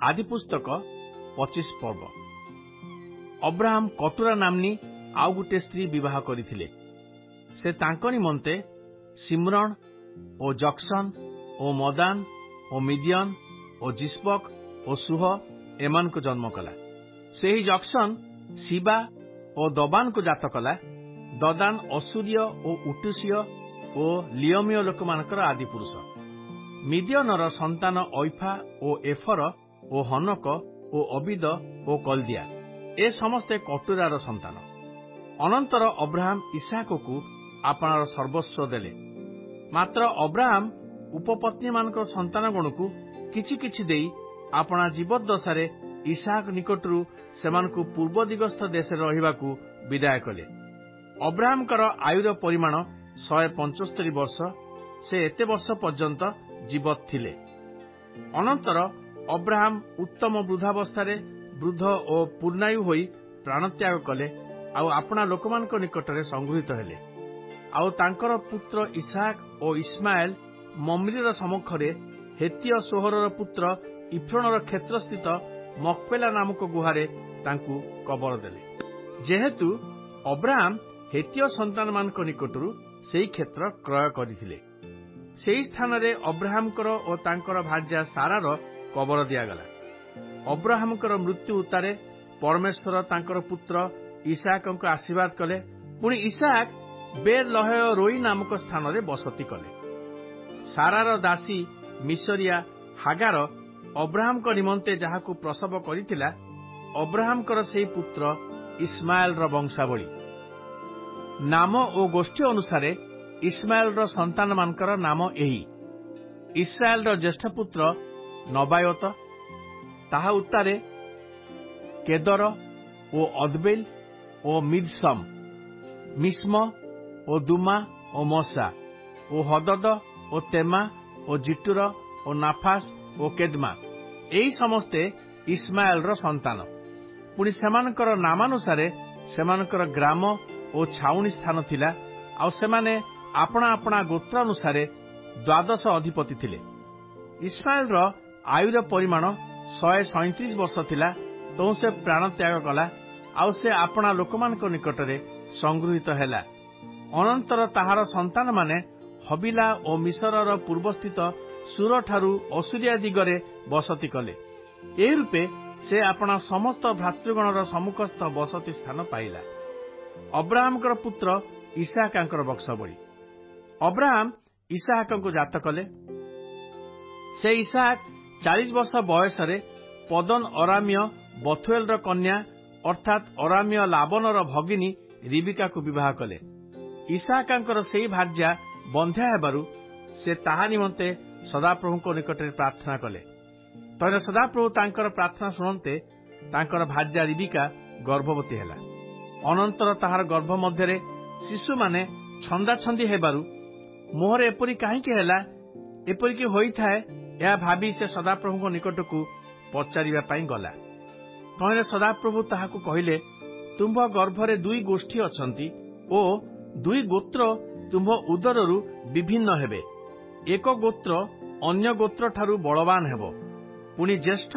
ଆଦି ପୁସ୍ତକ ପଚିଶ ପର୍ବ ଅବ୍ରାହମ କଟୁରା ନାମ୍ନୀ ଆଉ ଗୋଟିଏ ସ୍ତ୍ରୀ ବିବାହ କରିଥିଲେ। ସେ ତାଙ୍କ ନିମନ୍ତେ ସିମ୍ରଣ ଓ ଜକ୍ସନ୍ ଓ ମଦାନ ଓ ମିଦିଅନ୍ ଓ ଜିସ୍ବକ୍ ଓ ସୁହ ଏମାନଙ୍କୁ ଜନ୍ମ କଲା। ସେହି ଜକ୍ସନ୍ ଶିବା ଓ ଦବାନକୁ ଜାତ କଲା। ଦଦାନ ଅସୁରୀୟ ଓ ଉଟୁସିୟ ଓ ଲିୟମୀୟ ଲୋକମାନଙ୍କର ଆଦି ପୁରୁଷ ସନ୍ତାନ ଐଫା ଓ ଏଫର ଓ ହନକ ଓ ଅବିଦ ଓ କଲଦିଆ। ଏ ସମସ୍ତେ କଟୁରାର ସନ୍ତାନ। ଅନନ୍ତର ଅବ୍ରାହମ ଇସାକକୁ ଆପଣାର ସର୍ବସ୍ୱ ଦେଲେ। ମାତ୍ର ଅବ୍ରାହମ ଉପପତ୍ନୀମାନଙ୍କର ସନ୍ତାନଗଣକୁ କିଛି କିଛି ଦେଇ ଆପଣା ଜୀବଦ୍ଦଶାରେ ଇସାକ ନିକଟରୁ ସେମାନଙ୍କୁ ପୂର୍ବ ଦିଗସ୍ଥ ଦେଶରେ ରହିବାକୁ ବିଦାୟ କଲେ। ଅବ୍ରାହମଙ୍କର ଆୟୁର ପରିମାଣ ଶହେ ପଞ୍ଚସ୍ତରୀ ବର୍ଷ ସେ ଏତେ ବର୍ଷ ପର୍ଯ୍ୟନ୍ତ ଜୀବତ ଥିଲେ। ଅନନ୍ତର ଅବ୍ରାହମ ଉତ୍ତମ ବୃଦ୍ଧାବସ୍ଥାରେ ବୃଦ୍ଧ ଓ ପୂର୍ଣ୍ଣାୟୁ ହୋଇ ପ୍ରାଣତ୍ୟାଗ କଲେ ଆଉ ଆପଣା ଲୋକମାନଙ୍କ ନିକଟରେ ସଂଗୃହୀତ ହେଲେ। ଆଉ ତାଙ୍କର ପୁତ୍ର ଇସାକ ଓ ଇସ୍ମାଏଲ ମମ୍ରିର ସମ୍ମୁଖରେ ହେତୀୟ ସୋହରର ପୁତ୍ର ଇଫ୍ରଣର କ୍ଷେତ୍ରସ୍ଥିତ ମକ୍ପେଲା ନାମକ ଗୁହାରେ ତାଙ୍କୁ କବର ଦେଲେ। ଯେହେତୁ ଅବ୍ରାହମ ହେତୀୟ ସନ୍ତାନମାନଙ୍କ ନିକଟରୁ ସେହି କ୍ଷେତ୍ର କ୍ରୟ କରିଥିଲେ। ସେହି ସ୍ଥାନରେ ଅବ୍ରାହମଙ୍କର ଓ ତାଙ୍କର ଭାର୍ଯ୍ୟା ସାରାର କବର ଦିଆଗଲା। ଅବ୍ରାହମଙ୍କର ମୃତ୍ୟୁ ଉତ୍ତାରେ ପରମେଶ୍ୱର ତାଙ୍କର ପୁତ୍ର ଇସାକଙ୍କ ଆଶୀର୍ବାଦ କଲେ। ପୁଣି ଇସାକ ବେର୍ ଲହୟ ରୋଇ ନାମକ ସ୍ଥାନରେ ବସତି କଲେ। ସାରାର ଦାସୀ ମିଶରିଆ ହାଗାର ଅବ୍ରାହମଙ୍କ ନିମନ୍ତେ ଯାହାକୁ ପ୍ରସବ କରିଥିଲା ଅବ୍ରାହମଙ୍କର ସେହି ପୁତ୍ର ଇସ୍ମାଏଲର ବଂଶାବଳୀ। ନାମ ଓ ଗୋଷ୍ଠୀ ଅନୁସାରେ ଇସ୍ମାଏଲର ସନ୍ତାନମାନଙ୍କର ନାମ ଏହି। ଇସ୍ରାଏଲର ଜ୍ୟେଷ୍ଠ ପୁତ୍ର ନବାୟତ ତାହା ଉତ୍ତାରେ କେଦର ଓ ଅଦବେଲ ଓ ମିଦସମ୍ ମିସ୍ମ ଓ ଦୁମା ଓ ମଶା ଓ ହଦଦ ଓ ତେମା ଓ ଜିଟୁର ଓ ନାଫାସ୍ ଓ କେଦମା। ଏହି ସମସ୍ତେ ଇସ୍ମାଏଲର ସନ୍ତାନ। ପୁଣି ସେମାନଙ୍କର ନାମାନୁସାରେ ସେମାନଙ୍କର ଗ୍ରାମ ଓ ଛାଉଣି ସ୍ଥାନ ଥିଲା ଆଉ ସେମାନେ ଆପଣା ଆପଣା ଗୋତ୍ରାନୁସାରେ ଦ୍ୱାଦଶ ଅଧିପତି ଥିଲେ। ଇସ୍ମାଏଲର ଆୟୁର ପରିମାଣ ଶହେ ସଇଁତିରିଶ ବର୍ଷ ଥିଲା ତେଣୁ ସେ ପ୍ରାଣତ୍ୟାଗ କଲା ଆଉ ସେ ଆପଣା ଲୋକମାନଙ୍କ ନିକଟରେ ସଂଗୃହୀତ ହେଲା। ଅନନ୍ତର ତାହାର ସନ୍ତାନମାନେ ହବିଲା ଓ ମିଶରର ପୂର୍ବସ୍ଥିତ ସୁରଠାରୁ ଅସୁରିଆ ଦିଗରେ ବସତି କଲେ। ଏହି ରୂପେ ସେ ଆପଣା ସମସ୍ତ ଭ୍ରାତୃଗଣର ସମ୍ମୁଖସ୍ଥ ବସତି ସ୍ଥାନ ପାଇଲା। ଅବ୍ରାହମଙ୍କର ପୁତ୍ର ଇସାହାକାଙ୍କର ବଂଶାବଳୀ ଅବ୍ରାହମ ଇସାହାକଙ୍କୁ ଜାତ କଲେ। ସେ ଇସାହାକ ଚାଳିଶ ବର୍ଷ ବୟସରେ ପଦନ ଅରାମିୟ ବଥୁଏଲର କନ୍ୟା ଅର୍ଥାତ୍ ଅରାମିୟ ଲାବନର ଭଗିନୀ ରିବିକାକୁ ବିବାହ କଲେ। ଇସାହାକାଙ୍କର ସେହି ଭାର୍ଯ୍ୟା ବନ୍ଧ୍ୟା ହେବାରୁ ସେ ତାହା ନିମନ୍ତେ ସଦାପ୍ରଭୁଙ୍କ ନିକଟରେ ପ୍ରାର୍ଥନା କଲେ ତହିଁରେ ସଦାପ୍ରଭୁ ତାଙ୍କର ପ୍ରାର୍ଥନା ଶୁଣନ୍ତେ ତାଙ୍କର ଭାର୍ଯ୍ୟା ରିବିକା ଗର୍ଭବତୀ ହେଲା ଅନନ୍ତର ତାହାର ଗର୍ଭ ମଧ୍ୟରେ ଶିଶୁମାନେ ଛନ୍ଦାଛନ୍ଦି ହେବାରୁ ମୋହର ଏପରି କାହିଁକି ହେଲା ଏପରିକି ହୋଇଥାଏ ଏହା ଭାବି ସେ ସଦାପ୍ରଭୁଙ୍କ ନିକଟକୁ ପଚାରିବା ପାଇଁ ଗଲା। ତହିଁରେ ସଦାପ୍ରଭୁ ତାହାକୁ କହିଲେ ତୁମ୍ଭ ଗର୍ଭରେ ଦୁଇ ଗୋଷ୍ଠୀ ଅଛନ୍ତି ଓ ଦୁଇ ଗୋତ୍ର ତୁମ୍ଭ ଉଦରରୁ ବିଭିନ୍ନ ହେବେ। ଏକ ଗୋତ୍ର ଅନ୍ୟ ଗୋତ୍ରଠାରୁ ବଳବାନ ହେବ ପୁଣି ଜ୍ୟେଷ୍ଠ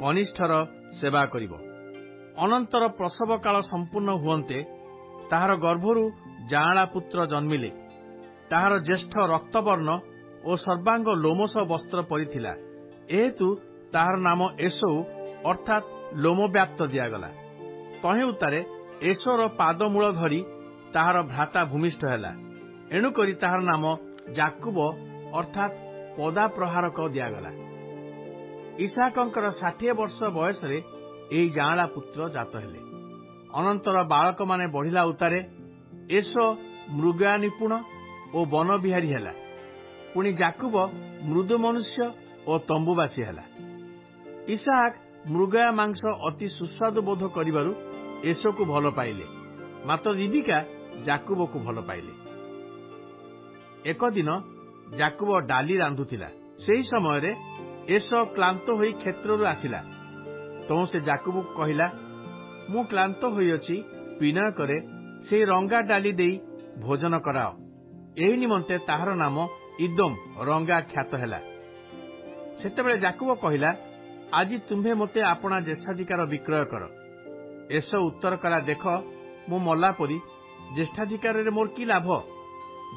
କନିଷ୍ଠର ସେବା କରିବ। ଅନନ୍ତର ପ୍ରସବ କାଳ ସମ୍ପୂର୍ଣ୍ଣ ହୁଅନ୍ତେ ତାହାର ଗର୍ଭରୁ ଜାଆଁଳା ପୁତ୍ର ଜନ୍ମିଲେ। ତାହାର ଜ୍ୟେଷ୍ଠ ରକ୍ତବର୍ଣ୍ଣ ଓ ସର୍ବାଙ୍ଗ ଲୋମସ ବସ୍ତ୍ର ପରିଥିଲା ଏହେତୁ ତାହାର ନାମ ଏସଉ ଅର୍ଥାତ୍ ଲୋମବ୍ୟାପ୍ତ ଦିଆଗଲା ତହିଁ ଉତ୍ତାରେ ଏସୋର ପାଦମୂଳ ଧରି ତାହାର ଭ୍ରାତା ଭୂମିଷ୍ଠ ହେଲା। ଏଣୁକରି ତାହାର ନାମ ଜାକୁବ ଅର୍ଥାତ୍ ପଦାପ୍ରହାରକ ଦିଆଗଲା। ଇସାକଙ୍କର ଷାଠିଏ ବର୍ଷ ବୟସରେ ଏହି ଜାଆଁଳା ପୁତ୍ର ଜାତ ହେଲେ। ଅନନ୍ତର ବାଳକମାନେ ବଢ଼ିଲା ଉତ୍ତାରେ ଏସ ମୃଗୟା ନିପୁଣ ଓ ବନବିହାରୀ ହେଲା। ପୁଣି ଜାକୁବ ମୃଦୁ ମନୁଷ୍ୟ ଓ ତମ୍ବୁବାସୀ ହେଲା। ଇସାହାକ ମୃଗୟା ମାଂସ ଅତି ସୁସ୍ୱାଦୁ ବୋଧ କରିବାରୁ ଏସକୁ ଭଲ ପାଇଲେ। ମାତ୍ର ରିବିକା ଜାକୁବକୁ ଭଲ ପାଇଲେ। ଏକଦିନ ଜାକୁବ ଡାଲି ରାନ୍ଧୁଥିଲା। ସେହି ସମୟରେ ଏସ କ୍ଲାନ୍ତ ହୋଇ କ୍ଷେତ୍ରରୁ ଆସିଲା। ତେଣୁ ସେ ଜାକୁବକୁ କହିଲା ମୁଁ କ୍ଲାନ୍ତ ହୋଇଅଛି ବିନୟ କରେ ସେହି ରଙ୍ଗା ଡାଲି ଦେଇ ଭୋଜନ କରାଅ। ଏହି ନିମନ୍ତେ ତାହାର ନାମ ଇଦୋମ ରଙ୍ଗା ଖ୍ୟାତ ହେଲା। ସେତେବେଳେ ଜାକୁବ କହିଲା ଆଜି ତୁମ୍ଭେ ମୋତେ ଆପଣା ଜ୍ୟେଷ୍ଠାଧିକାର ବିକ୍ରୟ କର। ଏସ ଉତ୍ତର କଲା ଦେଖ ମୁଁ ମଲା ପରି ଜ୍ୟେଷ୍ଠାଧିକାରରେ ମୋର କି ଲାଭ?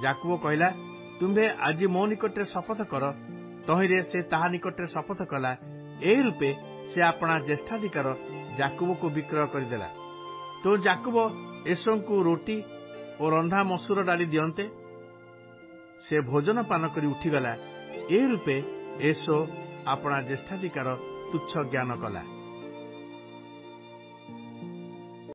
ଜାକୁବ କହିଲା ତୁମ୍ଭେ ଆଜି ମୋ ନିକଟରେ ଶପଥ କର। ତହିଁରେ ସେ ତାହା ନିକଟରେ ଶପଥ କଲା। ଏହି ରୂପେ ସେ ଆପଣା ଜ୍ୟେଷ୍ଠାଧିକାର ଜାକୁବକୁ ବିକ୍ରୟ କରିଦେଲା। ତ ଜାକୁବ ଏସୋଙ୍କୁ ରୋଟି ଓ ରନ୍ଧା ମସୁର ଡାଲି ଦିଅନ୍ତେ। ସେ ଭୋଜନ ପାନ କରି ଉଠିଗଲା। ଏହି ରୂପେ ଏସୋ ଆପଣା ଜ୍ୟେଷ୍ଠାଧିକାର ତୁଚ୍ଛ ଜ୍ଞାନ କଲା।